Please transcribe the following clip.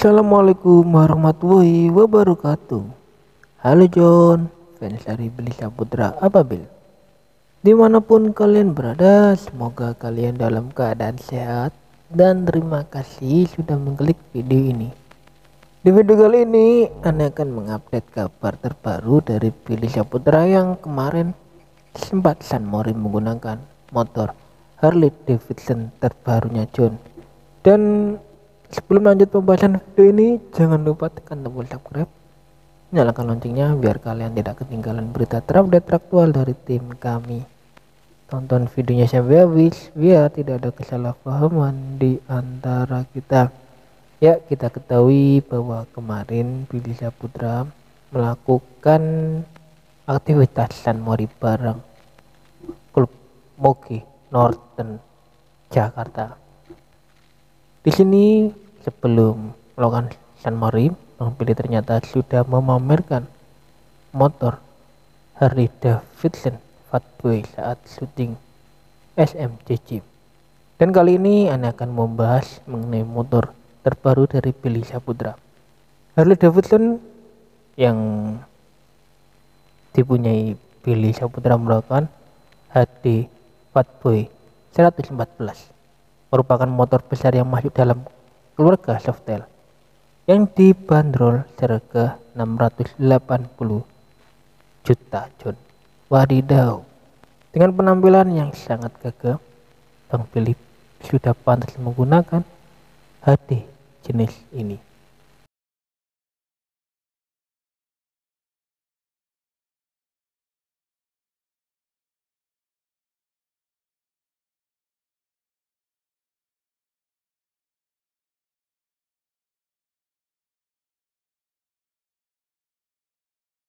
Assalamualaikum warahmatullahi wabarakatuh. Halo John Fans dari Beli Saputra apa Bil? Di mana pun kalian berada Semoga kalian dalam keadaan sehat Dan terima kasih sudah mengklik video ini. Di video kali ini Anda akan mengupdate kabar terbaru dari Billy Saputra yang kemarin Sempat San Mori menggunakan motor Harley Davidson terbarunya John. Dan Sebelum lanjut pembahasan video ini, jangan lupa tekan tombol subscribe, nyalakan loncengnya biar kalian tidak ketinggalan berita terupdate aktual dari tim kami. Tonton videonya sampai habis biar tidak ada kesalahpahaman di antara kita. Ya, kita ketahui bahwa kemarin Billy Saputra melakukan aktivitas San Mori bareng klub Mogi Northern Jakarta. Di sini sebelum melakukan San Mori, Bang ternyata sudah memamerkan motor Harley Davidson Fatboy saat syuting SMCC. Dan kali ini Anda akan membahas mengenai motor terbaru dari Billy Saputra. Harley Davidson yang dipunyai Billy Saputra merupakan HD Fatboy 114 merupakan motor besar yang masuk dalam keluarga Softail yang dibanderol seharga 680 juta John. Wadidaw. Dengan penampilan yang sangat gagah, Bang Philip sudah pantas menggunakan HD jenis ini.